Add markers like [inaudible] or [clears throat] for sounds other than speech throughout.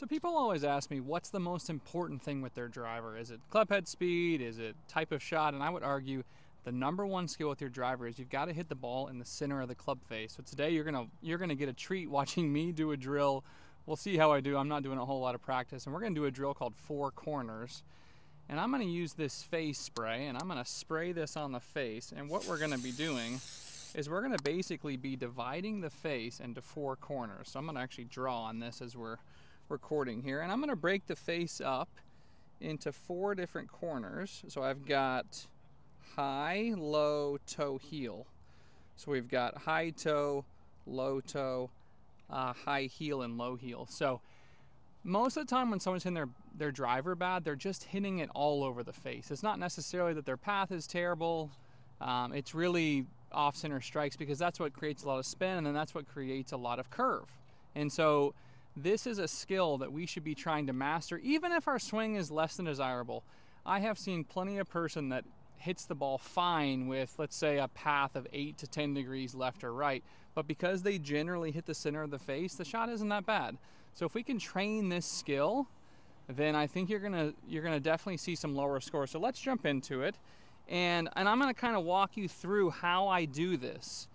So people always ask me, what's the most important thing with their driver? Is it club head speed? Is it type of shot? And I would argue the number one skill with your driver is you've got to hit the ball in the center of the club face. So today you're gonna you're gonna get a treat watching me do a drill. We'll see how I do. I'm not doing a whole lot of practice, and we're gonna do a drill called four corners. And I'm gonna use this face spray, and I'm gonna spray this on the face. And what we're gonna be doing is we're gonna basically be dividing the face into four corners. So I'm gonna actually draw on this as we're recording here. And I'm gonna break the face up into four different corners. So I've got high, low, toe, heel. So we've got high toe, low toe, uh, high heel, and low heel. So most of the time when someone's hitting their, their driver bad, they're just hitting it all over the face. It's not necessarily that their path is terrible. Um, it's really off center strikes because that's what creates a lot of spin and then that's what creates a lot of curve. And so this is a skill that we should be trying to master, even if our swing is less than desirable. I have seen plenty of person that hits the ball fine with, let's say, a path of 8 to 10 degrees left or right, but because they generally hit the center of the face, the shot isn't that bad. So if we can train this skill, then I think you're gonna you're gonna definitely see some lower scores. So let's jump into it, and and I'm gonna kind of walk you through how I do this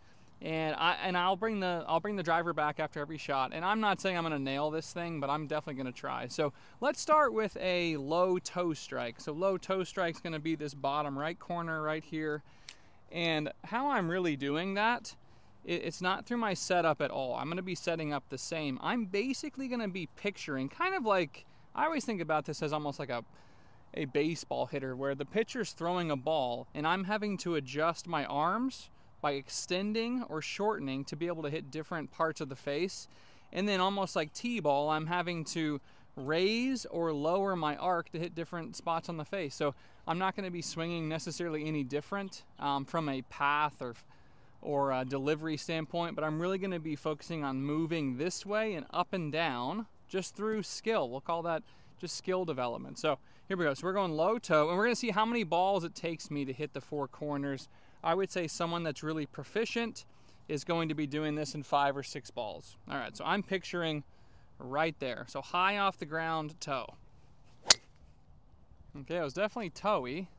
and I and I'll bring the I'll bring the driver back after every shot. And I'm not saying I'm to nail this thing, but I'm definitely to try. So let's start with a low toe strike. So low toe strike is to be this bottom right corner right here. And how I'm really doing that, it's not through my setup at all. I'm to be setting up the same. I'm basically to be picturing kind of like I always think about this as almost like a a baseball hitter where the pitcher's throwing a ball and I'm having to adjust my arms by extending or shortening to be able to hit different parts of the face. And then almost like T-ball, I'm having to raise or lower my arc to hit different spots on the face. So I'm not going to be swinging necessarily any different um, from a path or or a delivery standpoint, but I'm really going to be focusing on moving this way and up and down just through skill. We'll call that just skill development. So here we go. So we're going low toe, and we're to see how many balls it takes me to hit the four corners I would say someone that's really proficient is going to be doing this in five or six balls. All right, so I'm picturing right there. So high off the ground, toe. Okay, it was definitely toey.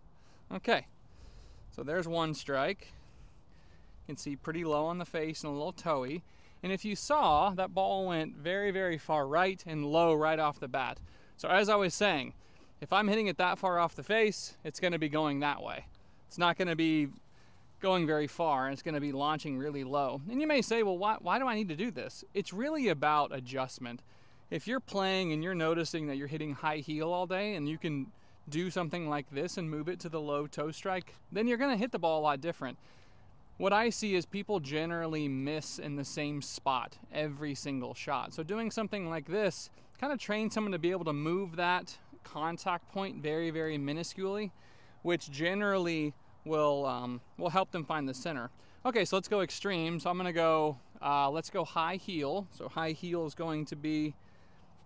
Okay, so there's one strike. You can see pretty low on the face and a little toey. And if you saw, that ball went very, very far right and low right off the bat. So as I was saying, if I'm hitting it that far off the face, it's gonna be going that way. It's not gonna be going very far and it's going to be launching really low. And you may say, well, why, why do I need to do this? It's really about adjustment. If you're playing and you're noticing that you're hitting high heel all day and you can do something like this and move it to the low toe strike, then you're going to hit the ball a lot different. What I see is people generally miss in the same spot every single shot. So doing something like this kind of train someone to be able to move that contact point very, very minusculely, which generally will, um, will help them find the center. Okay, so let's go extreme. So I'm gonna go, uh, let's go high heel. So high heel is going to be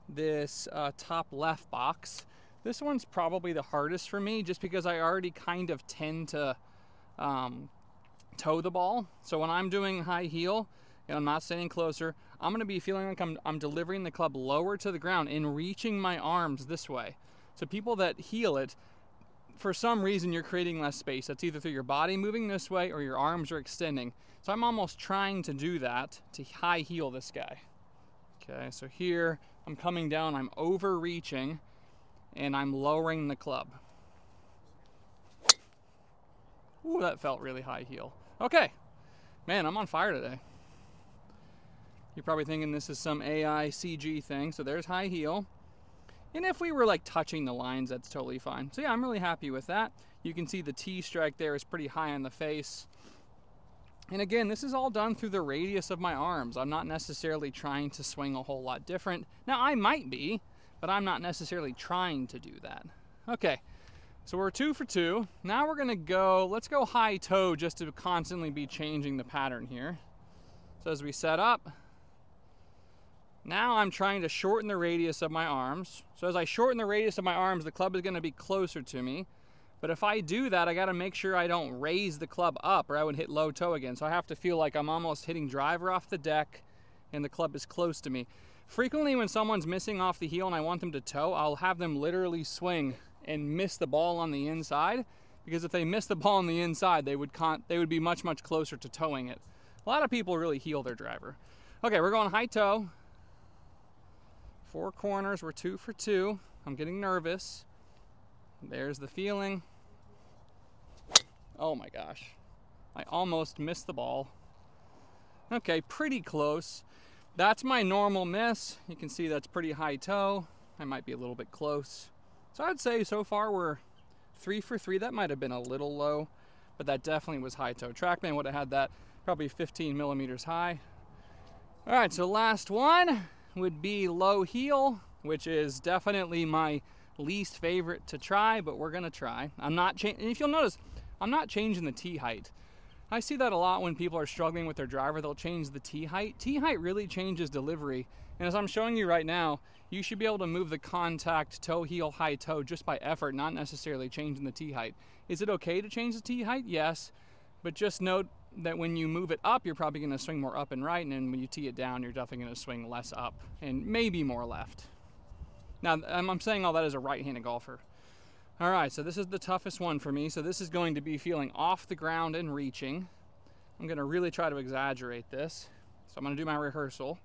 this uh, top left box. This one's probably the hardest for me just because I already kind of tend to um, toe the ball. So when I'm doing high heel and I'm not standing closer, I'm gonna be feeling like I'm, I'm delivering the club lower to the ground and reaching my arms this way. So people that heel it, for some reason you're creating less space. That's either through your body moving this way or your arms are extending. So I'm almost trying to do that to high heel this guy. Okay, so here I'm coming down, I'm overreaching, and I'm lowering the club. Ooh, that felt really high heel. Okay, man, I'm on fire today. You're probably thinking this is some AI CG thing. So there's high heel. And if we were like touching the lines, that's totally fine. So yeah, I'm really happy with that. You can see the T strike there is pretty high on the face. And again, this is all done through the radius of my arms. I'm not necessarily trying to swing a whole lot different. Now I might be, but I'm not necessarily trying to do that. Okay, so we're two for two. Now we're gonna go, let's go high toe just to constantly be changing the pattern here. So as we set up, now I'm trying to shorten the radius of my arms. So as I shorten the radius of my arms, the club is going to be closer to me. But if I do that, I got to make sure I don't raise the club up or I would hit low toe again. So I have to feel like I'm almost hitting driver off the deck and the club is close to me. Frequently when someone's missing off the heel and I want them to toe, I'll have them literally swing and miss the ball on the inside because if they miss the ball on the inside, they would they would be much much closer to toeing it. A lot of people really heel their driver. Okay, we're going high toe. Four corners, we're two for two. I'm getting nervous. There's the feeling. Oh my gosh. I almost missed the ball. Okay, pretty close. That's my normal miss. You can see that's pretty high toe. I might be a little bit close. So I'd say so far we're three for three. That might have been a little low, but that definitely was high toe. Trackman would have had that probably 15 millimeters high. All right, so last one would be low heel, which is definitely my least favorite to try, but we're gonna try. I'm not changing, if you'll notice, I'm not changing the tee height. I see that a lot when people are struggling with their driver, they'll change the tee height. Tee height really changes delivery. And as I'm showing you right now, you should be able to move the contact toe, heel, high toe just by effort, not necessarily changing the tee height. Is it okay to change the tee height? Yes. But just note that when you move it up, you're probably going to swing more up and right, and then when you tee it down, you're definitely going to swing less up and maybe more left. Now, I'm saying all that as a right-handed golfer. All right, so this is the toughest one for me. So this is going to be feeling off the ground and reaching. I'm going to really try to exaggerate this. So I'm going to do my rehearsal.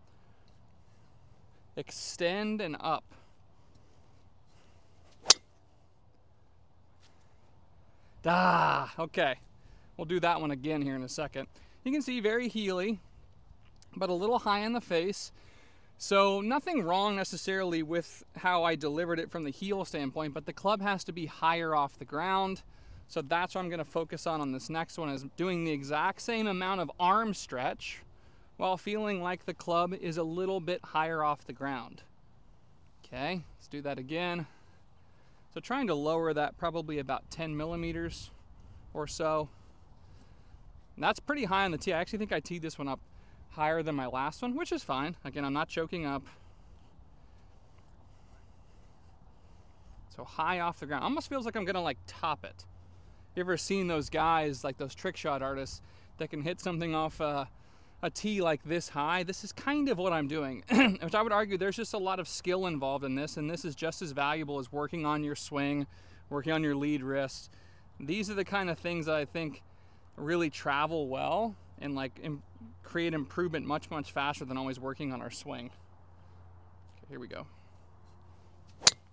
Extend and up. Ah, okay. We'll do that one again here in a second. You can see very heely, but a little high in the face. So nothing wrong necessarily with how I delivered it from the heel standpoint, but the club has to be higher off the ground. So that's what I'm gonna focus on on this next one is doing the exact same amount of arm stretch while feeling like the club is a little bit higher off the ground. Okay, let's do that again. So trying to lower that probably about 10 millimeters or so. And that's pretty high on the tee. I actually think I teed this one up higher than my last one, which is fine. Again, I'm not choking up. So high off the ground. Almost feels like I'm gonna like top it. You ever seen those guys, like those trick shot artists, that can hit something off uh, a tee like this high? This is kind of what I'm doing, [clears throat] which I would argue there's just a lot of skill involved in this, and this is just as valuable as working on your swing, working on your lead wrist. These are the kind of things that I think really travel well and like Im- create improvement much much faster than always working on our swing. Okay, here we go.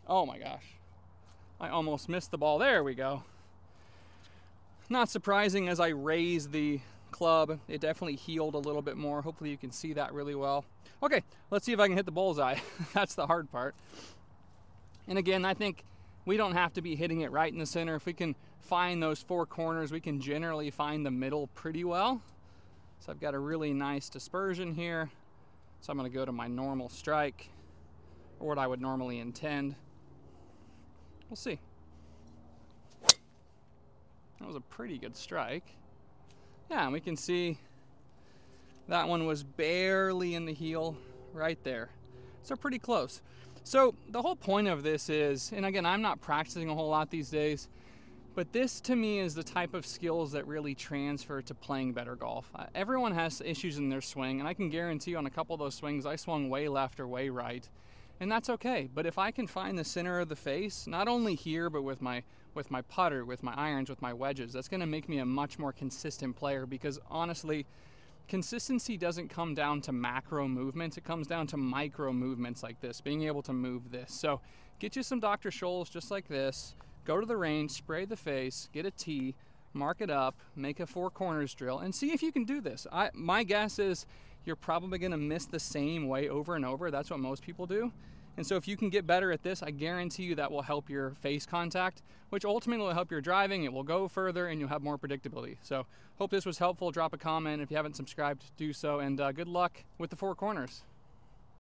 Oh my gosh. I almost missed the ball. There we go. Not surprising as I raise the club, it definitely heeled a little bit more. Hopefully you can see that really well. Okay, let's see if I can hit the bullseye. [laughs] That's the hard part. And again, I think we don't have to be hitting it right in the center. If we can find those four corners, we can generally find the middle pretty well. So I've got a really nice dispersion here. So I'm gonna go to my normal strike or what I would normally intend. We'll see. That was a pretty good strike. Yeah, and we can see that one was barely in the heel right there. So pretty close. So the whole point of this is, and again, I'm not practicing a whole lot these days, but this to me is the type of skills that really transfer to playing better golf. Uh, everyone has issues in their swing, and I can guarantee you, on a couple of those swings I swung way left or way right, and that's okay. But if I can find the center of the face, not only here but with my with my putter, with my irons, with my wedges, that's going to make me a much more consistent player because honestly, consistency doesn't come down to macro movements, it comes down to micro movements like this, being able to move this. So get you some Dr. Scholl's just like this, go to the range, spray the face, get a tee, mark it up, make a four corners drill, and see if you can do this. I, my guess is you're probably gonna miss the same way over and over. That's what most people do. And so if you can get better at this, I guarantee you that will help your face contact, which ultimately will help your driving. It will go further and you'll have more predictability. So hope this was helpful. Drop a comment. If you haven't subscribed, do so. And uh, good luck with the four corners.